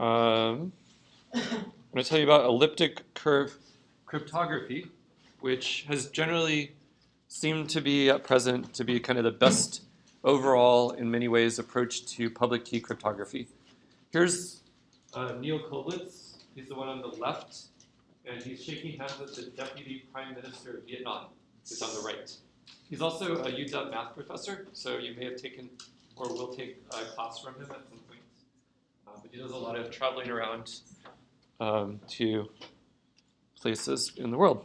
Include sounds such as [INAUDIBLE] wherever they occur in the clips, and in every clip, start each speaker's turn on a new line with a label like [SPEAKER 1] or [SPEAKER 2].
[SPEAKER 1] Um, I'm going to tell you about elliptic curve cryptography, which has generally seemed to be at present to be kind of the best overall, in many ways, approach to public key cryptography. Here's uh, Neil Koblitz. He's the one on the left, and he's shaking hands with the Deputy Prime Minister of Vietnam, who's on the right. He's also a UW math professor, so you may have taken or will take a class from him at some point. Uh, but he does a lot of traveling around um, to places in the world.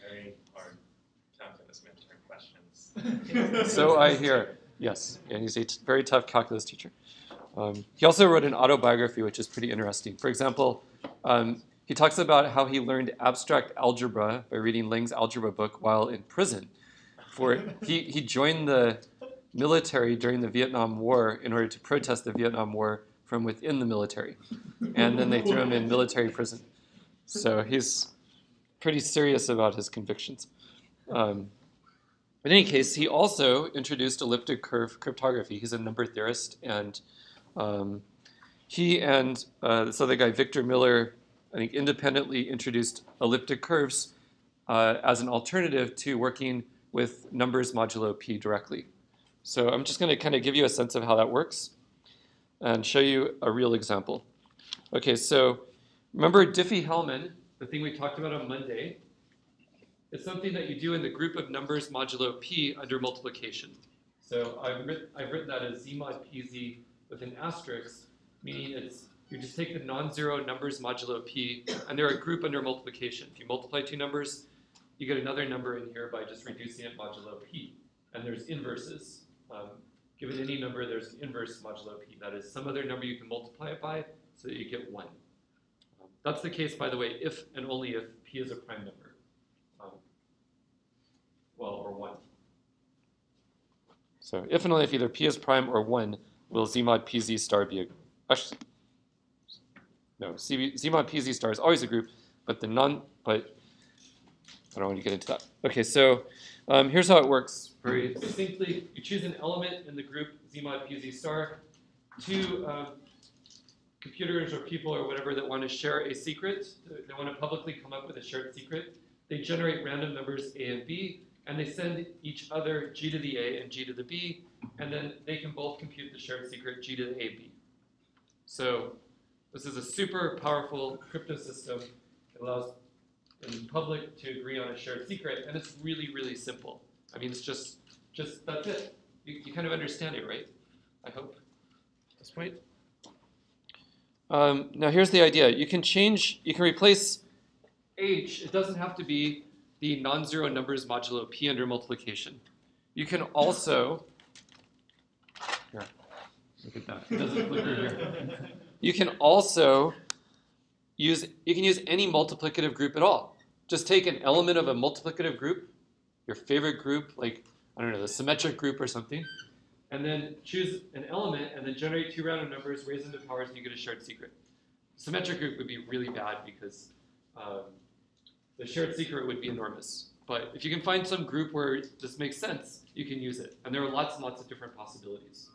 [SPEAKER 2] Very hard calculus midterm questions. [LAUGHS]
[SPEAKER 1] so I hear. Yes, and he's a t- very tough calculus teacher. Um, he also wrote an autobiography, which is pretty interesting. For example, um, he talks about how he learned abstract algebra by reading Lang's algebra book while in prison. For he, he joined the military during the Vietnam War in order to protest the Vietnam War from within the military, and then they threw him in military prison. So he's pretty serious about his convictions. Um, in any case, he also introduced elliptic curve cryptography. He's a number theorist, and um, he and uh, this other guy, Victor Miller, I think independently introduced elliptic curves uh, as an alternative to working with numbers modulo p directly. So I'm just going to kind of give you a sense of how that works and show you a real example. Okay, so remember Diffie-Hellman, the thing we talked about on Monday, it's something that you do in the group of numbers modulo p under multiplication. So I've, writ- I've written that as z mod pz with an asterisk, meaning it's you just take the non-zero numbers modulo p, and they're a group under multiplication. If you multiply two numbers, you get another number in here by just reducing it modulo p. And there's inverses. Um, given any number, there's an inverse modulo p. That is some other number you can multiply it by so that you get 1. Um, that's the case, by the way, if and only if p is a prime number. Um, well, or 1. So if and only if either p is prime or 1, will z mod pz star be a... Actually, no, z, z mod pz star is always a group, but the non... But I don't want to get into that. Okay, so um, here's how it works. Very succinctly, you choose an element in the group z mod pz star. Two um, computers or people or whatever that want to share a secret, they want to publicly come up with a shared secret. They generate random numbers a and b, and they send each other g to the a and g to the b, and then they can both compute the shared secret g to the ab. So this is a super powerful crypto system. It allows the public to agree on a shared secret, and it's really, really simple. I mean, it's just, just that's it. You, you kind of understand it, right? I hope. At this point. Um, now here's the idea. You can change. You can replace h. It doesn't have to be the non-zero numbers modulo p under multiplication. You can also. Here, look at that. It doesn't flicker here. You can also use. You can use any multiplicative group at all. Just take an element of a multiplicative group, your favorite group, like I don't know, the symmetric group or something, and then choose an element and then generate two random numbers, raise them to powers, and you get a shared secret. Symmetric group would be really bad because um, the shared secret would be enormous. But if you can find some group where this makes sense, you can use it. And there are lots and lots of different possibilities.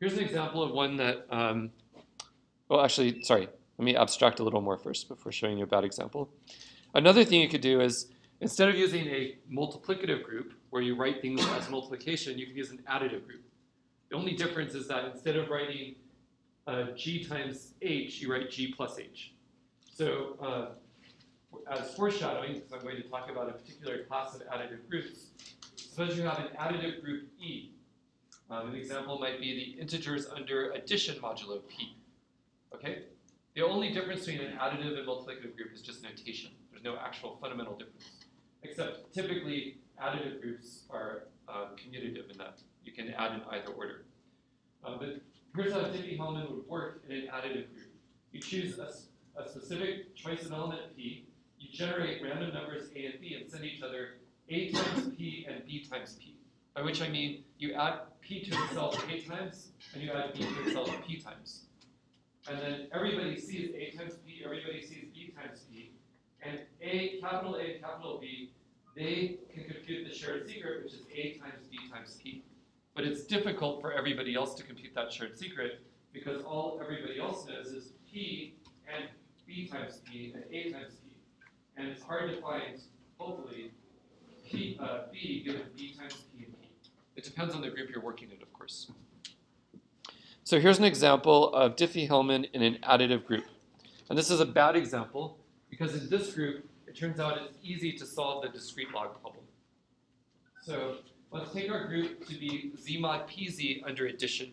[SPEAKER 1] Here's an example of one that, um, well, actually, sorry, let me abstract a little more first before showing you a bad example. Another thing you could do is instead of using a multiplicative group where you write things as multiplication, you can use an additive group. The only difference is that instead of writing uh, g times h, you write g plus h. So uh, as foreshadowing, because I'm going to talk about a particular class of additive groups, suppose you have an additive group E. Um, an example might be the integers under addition modulo P. Okay? The only difference between an additive and multiplicative group is just notation. There's no actual fundamental difference. Except typically additive groups are um, commutative in that you can add in either order. Uh, but here's how Diffie-Hellman would work in an additive group. You choose a, a specific choice of element P, you generate random numbers A and B and send each other A times P and B times P. By which I mean you add P to itself A times and you add B to itself P times. And then everybody sees A times P, everybody sees. And A, capital A, capital B, they can compute the shared secret, which is A times B times P. But it's difficult for everybody else to compute that shared secret because all everybody else knows is P and B times P and A times P. And it's hard to find, hopefully, P, uh, B given B times P and P. It depends on the group you're working in, of course. So here's an example of Diffie-Hellman in an additive group. And this is a bad example because in this group, it turns out it's easy to solve the discrete log problem. So let's take our group to be z mod pz under addition.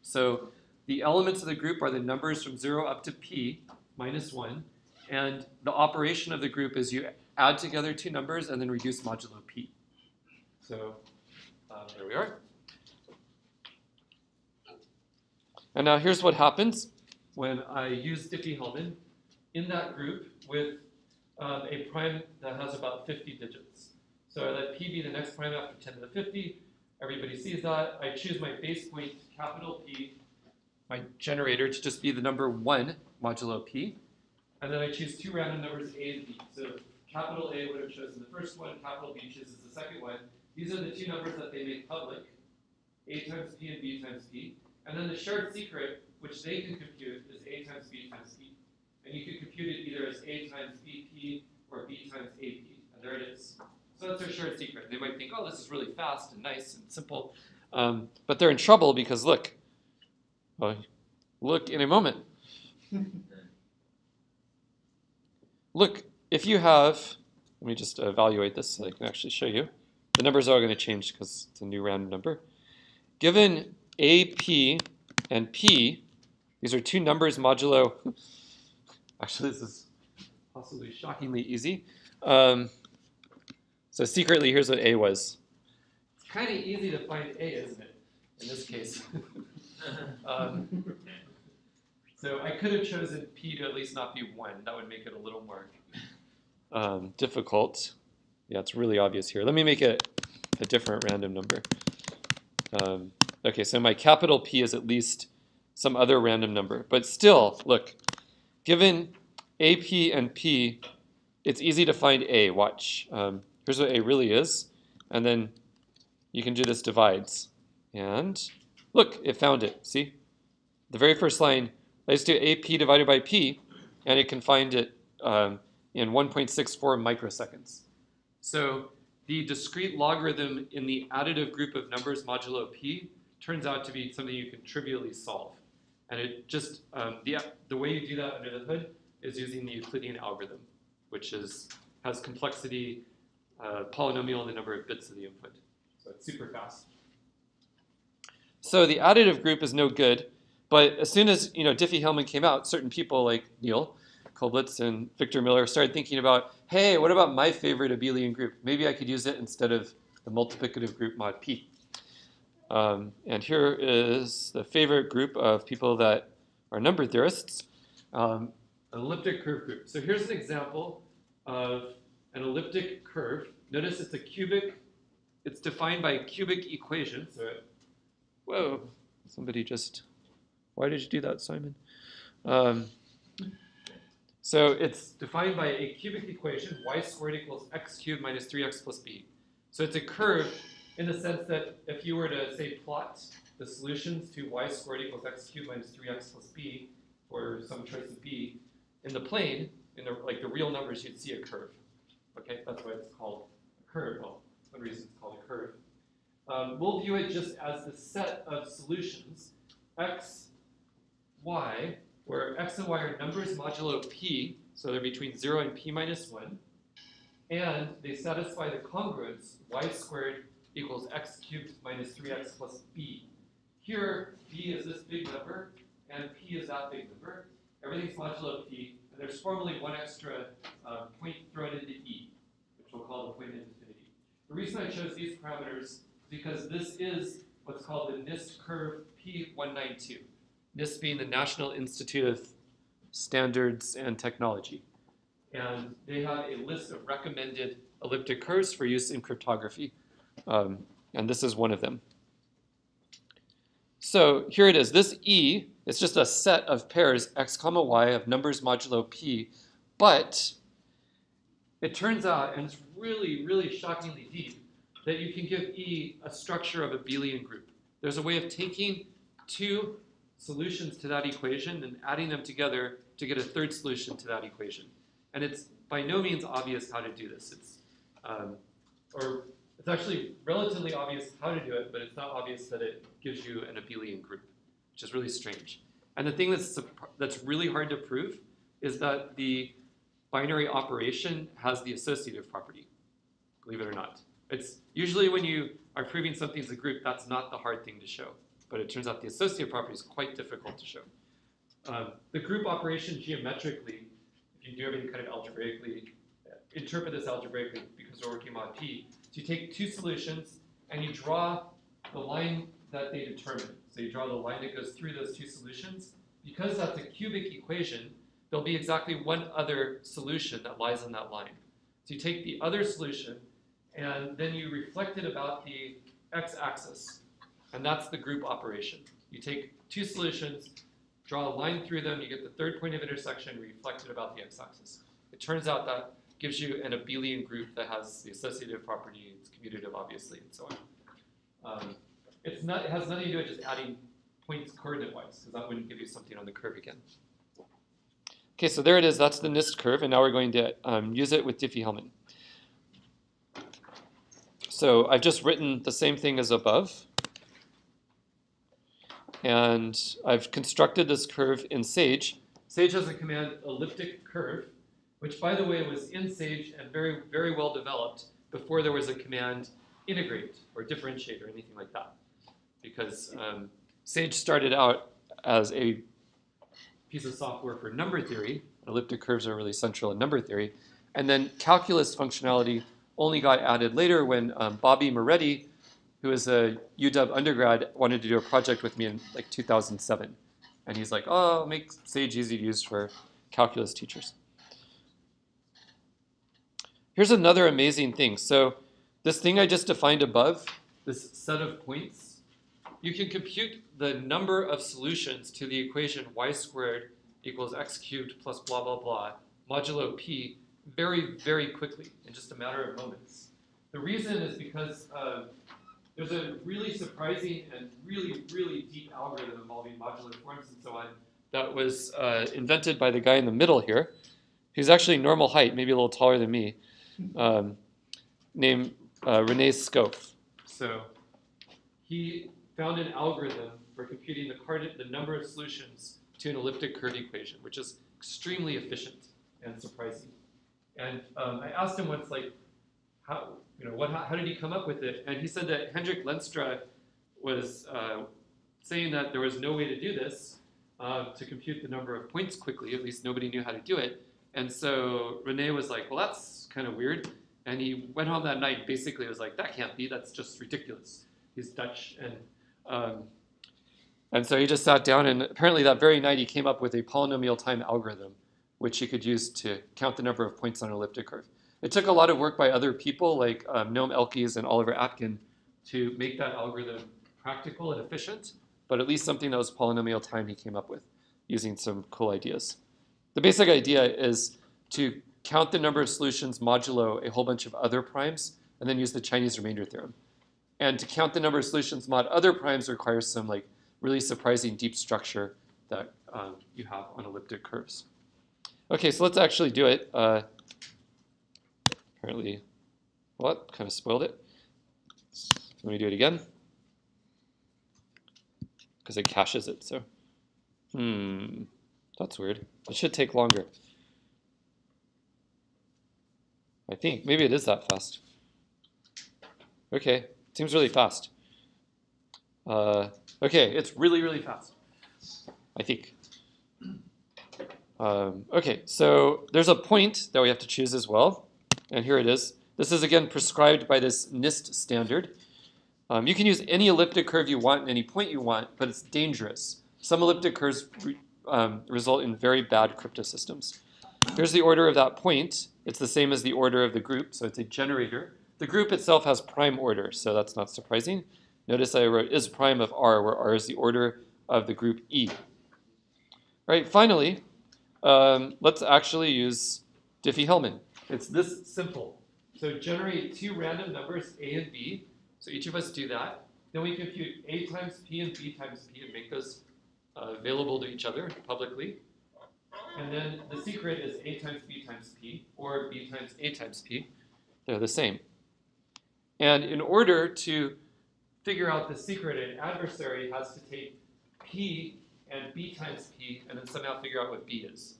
[SPEAKER 1] So the elements of the group are the numbers from 0 up to p minus 1. And the operation of the group is you add together two numbers and then reduce modulo p. So uh, there we are. And now here's what happens when I use Diffie-Hellman in that group with um, a prime that has about 50 digits. So I let p be the next prime after 10 to the 50. Everybody sees that. I choose my base point, capital P, my generator to just be the number 1 modulo p. And then I choose two random numbers, a and b. So capital A would have chosen the first one, capital B chooses the second one. These are the two numbers that they make public, a times p and b times p. And then the shared secret, which they can compute, is a times b times p. And you can compute it either as a times bp or b times ap. And there it is. So that's their shared secret. They might think, oh, this is really fast and nice and simple. Um, but they're in trouble because look, well, look in a moment. [LAUGHS] look, if you have, let me just evaluate this so I can actually show you. The numbers are going to change because it's a new random number. Given AP and P, these are two numbers modulo, actually this is possibly shockingly easy. Um, so secretly, here's what A was. It's kind of easy to find A, isn't it, in this case? [LAUGHS] um, so I could have chosen P to at least not be 1. That would make it a little more um, difficult. Yeah, it's really obvious here. Let me make it a different random number. Um, okay, so my capital P is at least some other random number. But still, look, given AP and P, it's easy to find A. Watch. Um, here's what A really is. And then you can do this divides. And look, it found it. See? The very first line, let's do AP divided by P, and it can find it um, in 1.64 microseconds. So the discrete logarithm in the additive group of numbers modulo P turns out to be something you can trivially solve. And it just, um, the, the way you do that under the hood is using the Euclidean algorithm, which is has complexity uh, polynomial in the number of bits of the input. So it's super fast. So the additive group is no good, but as soon as you know Diffie-Hellman came out, certain people like Neil Koblitz and Victor Miller started thinking about, hey, what about my favorite abelian group? Maybe I could use it instead of the multiplicative group mod p. Um, and here is the favorite group of people that are number theorists, um, elliptic curve group. So here's an example of an elliptic curve. Notice it's a cubic, it's defined by a cubic equation. So, it, whoa, somebody just, why did you do that, Simon? Um, so it's defined by a cubic equation, y squared equals x cubed minus 3x plus b. So it's a curve in the sense that if you were to, say, plot the solutions to y squared equals x cubed minus 3x plus b, or some choice of b, in the plane, in the, like the real numbers, you'd see a curve. Okay, that's why it's called a curve. Well, one reason it's called a curve. Um, we'll view it just as the set of solutions, x, y, where x and y are numbers modulo p, so they're between 0 and p minus 1, and they satisfy the congruence y squared equals x cubed minus 3x plus b. Here, b is this big number, and p is that big number. Everything's modulo p, and there's formally one extra uh, point thrown into e, which we'll call the point infinity. The reason I chose these parameters is because this is what's called the NIST curve P192. NIST being the National Institute of Standards and Technology. And they have a list of recommended elliptic curves for use in cryptography. Um, and this is one of them. So here it is. This E is just a set of pairs x comma y of numbers modulo p, but it turns out, and it's really, really shockingly deep, that you can give E a structure of a abelian group. There's a way of taking two solutions to that equation and adding them together to get a third solution to that equation. And it's by no means obvious how to do this. It's, um, or it's actually relatively obvious how to do it, but it's not obvious that it gives you an abelian group, which is really strange. And the thing that's, that's really hard to prove is that the binary operation has the associative property, believe it or not. It's usually when you are proving something's a group, that's not the hard thing to show. But it turns out the associative property is quite difficult to show. Um, the group operation geometrically, if you do everything kind of algebraically, interpret this algebraically because we're working mod p. So you take two solutions and you draw the line that they determine. So you draw the line that goes through those two solutions. Because that's a cubic equation, there'll be exactly one other solution that lies on that line. So you take the other solution and then you reflect it about the x-axis. And that's the group operation. You take two solutions, draw a line through them, you get the third point of intersection, reflect it about the x-axis. It turns out that gives you an abelian group that has the associative property, it's commutative obviously, and so on. Um, it's not, it has nothing to do with just adding points coordinate-wise, because that wouldn't give you something on the curve again. Okay, so there it is, that's the NIST curve, and now we're going to um, use it with Diffie-Hellman. So I've just written the same thing as above. And I've constructed this curve in Sage. Sage has a command elliptic curve, which by the way was in Sage and very, very well developed before there was a command integrate or differentiate or anything like that. Because um, Sage started out as a piece of software for number theory. Elliptic curves are really central in number theory. And then calculus functionality only got added later when um, Bobby Moretti who is a UW undergrad, wanted to do a project with me in like 2007. And he's like, oh, make Sage easy to use for calculus teachers. Here's another amazing thing. So this thing I just defined above, this set of points, you can compute the number of solutions to the equation y squared equals x cubed plus blah, blah, blah, modulo p, very, very quickly in just a matter of moments. The reason is because uh, there's a really surprising and really, really deep algorithm involving modular forms and so on that was uh, invented by the guy in the middle here. He's actually normal height, maybe a little taller than me, um, named uh, Rene Schoof. So he found an algorithm for computing the, the number of solutions to an elliptic curve equation, which is extremely efficient and surprising. And um, I asked him once, like, how, you know, what, how did he come up with it? And he said that Hendrik Lenstra was uh, saying that there was no way to do this, uh, to compute the number of points quickly. At least nobody knew how to do it. And so Rene was like, well, that's kind of weird. And he went home that night, basically was like, that can't be, that's just ridiculous. He's Dutch. And, um, and so he just sat down, and apparently that very night he came up with a polynomial time algorithm, which he could use to count the number of points on an elliptic curve. It took a lot of work by other people like um, Noam Elkies and Oliver Atkin to make that algorithm practical and efficient, but at least something that was polynomial time he came up with using some cool ideas. The basic idea is to count the number of solutions modulo a whole bunch of other primes and then use the Chinese remainder theorem. And to count the number of solutions mod other primes requires some like really surprising deep structure that um, you have on elliptic curves. Okay, so let's actually do it. Uh, apparently, what? Kind of spoiled it. So let me do it again. Because it caches it, so. Hmm, that's weird. It should take longer. I think. Maybe it is that fast. Okay, seems really fast. Uh, okay, it's really, really fast. I think. Um, okay, so there's a point that we have to choose as well. And here it is. This is again prescribed by this NIST standard. Um, you can use any elliptic curve you want and any point you want, but it's dangerous. Some elliptic curves re um, result in very bad cryptosystems. Here's the order of that point. It's the same as the order of the group, so it's a generator. The group itself has prime order, so that's not surprising. Notice I wrote is prime of R, where R is the order of the group E. All right, finally, um, let's actually use Diffie-Hellman. It's this simple. So generate two random numbers, a and b. So each of us do that. Then we compute a times p and b times p and make those uh, available to each other publicly. And then the secret is A times B times P, or B times A times P. They're the same. And in order to figure out the secret, an adversary has to take P and B times P and then somehow figure out what B is.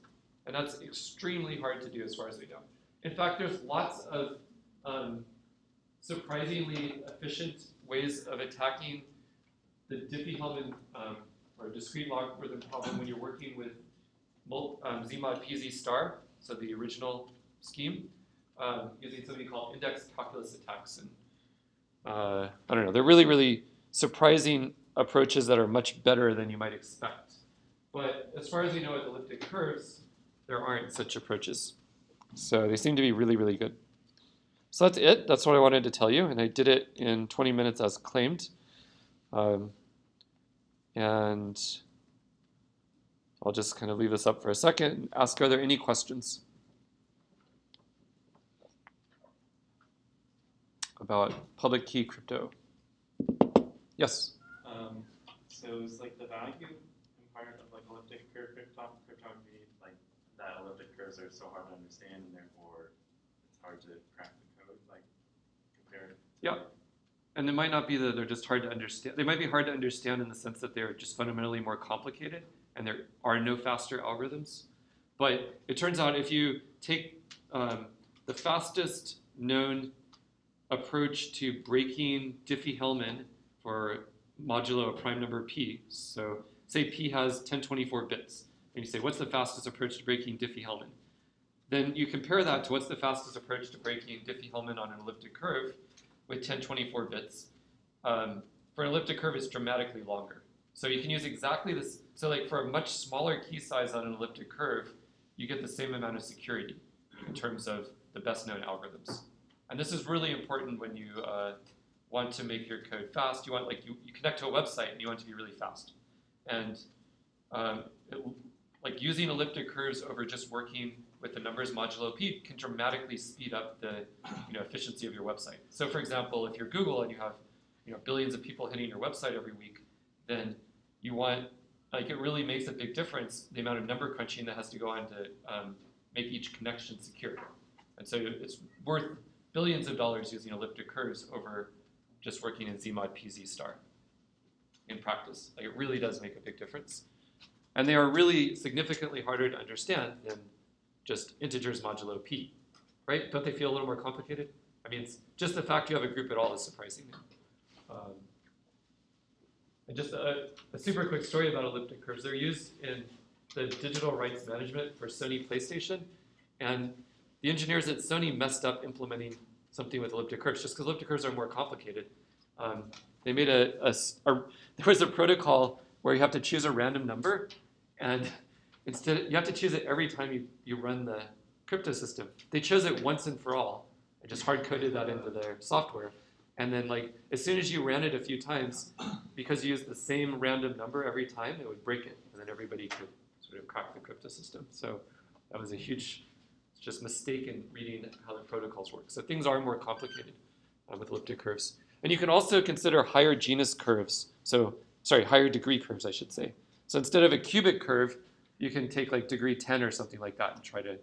[SPEAKER 1] And that's extremely hard to do as far as we know. In fact, there's lots of um, surprisingly efficient ways of attacking the Diffie-Hellman um, or discrete logarithm problem when you're working with um, Z PZ star, so the original scheme, um, using something called index calculus attacks. And uh, I don't know, they're really, really surprising approaches that are much better than you might expect. But as far as we know with elliptic curves, there aren't such approaches. So they seem to be really, really good. So that's it. That's what I wanted to tell you, and I did it in 20 minutes as claimed. Um, and I'll just kind of leave this up for a second and ask, are there any questions about public key crypto? Yes?
[SPEAKER 2] Um, so is like the value part of like elliptic curve cryptography, like that elliptic curves are so hard to understand and therefore it's hard to crack the code, like compared
[SPEAKER 1] Yeah. And it might not be that they're just hard to understand. They might be hard to understand in the sense that they're just fundamentally more complicated and there are no faster algorithms. But it turns out if you take um, the fastest known approach to breaking Diffie-Hellman for modulo a prime number p, so say p has 1024 bits, and you say, what's the fastest approach to breaking Diffie-Hellman? Then you compare that to what's the fastest approach to breaking Diffie-Hellman on an elliptic curve with 1024 bits. Um, for an elliptic curve, it's dramatically longer. So you can use exactly this. So like for a much smaller key size on an elliptic curve, you get the same amount of security in terms of the best known algorithms. And this is really important when you uh, want to make your code fast. You want like you, you connect to a website and you want to be really fast. And um, it, like using elliptic curves over just working with the numbers modulo p can dramatically speed up the you know, efficiency of your website. So for example, if you're Google and you have you know, billions of people hitting your website every week, then you want, like it really makes a big difference the amount of number crunching that has to go on to um, make each connection secure. And so it's worth billions of dollars using elliptic curves over just working in Zmod PZ star in practice. Like it really does make a big difference. And they are really significantly harder to understand than just integers modulo p, right? Don't they feel a little more complicated? I mean, it's just the fact you have a group at all is surprising. Um, and just a, a, super quick story about elliptic curves. They're used in the digital rights management for Sony PlayStation. And the engineers at Sony messed up implementing something with elliptic curves just because elliptic curves are more complicated. Um, they made a, a, a, there was a protocol where you have to choose a random number and instead you have to choose it every time you, you run the crypto system. They chose it once and for all and just hard coded that into their software. And then like as soon as you ran it a few times, [CLEARS THROAT] because you used the same random number every time, it would break it, and then everybody could sort of crack the crypto system. So that was a huge just mistake in reading how the protocols work. So things are more complicated uh, with elliptic curves. And you can also consider higher genus curves. So sorry, higher degree curves, I should say. So instead of a cubic curve, you can take like degree 10 or something like that and try to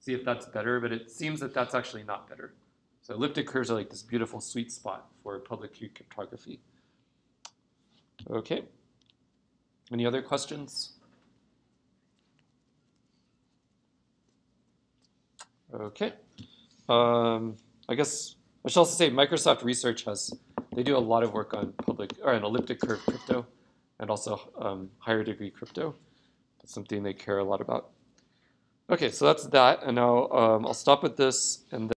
[SPEAKER 1] see if that's better, but it seems that that's actually not better. So elliptic curves are like this beautiful sweet spot for public key cryptography. Okay. Any other questions? Okay. Um, I guess I should also say Microsoft Research has, they do a lot of work on public, or on elliptic curve crypto and also um, higher degree crypto. That's something they care a lot about. Okay, so that's that. And now um, I'll stop with this and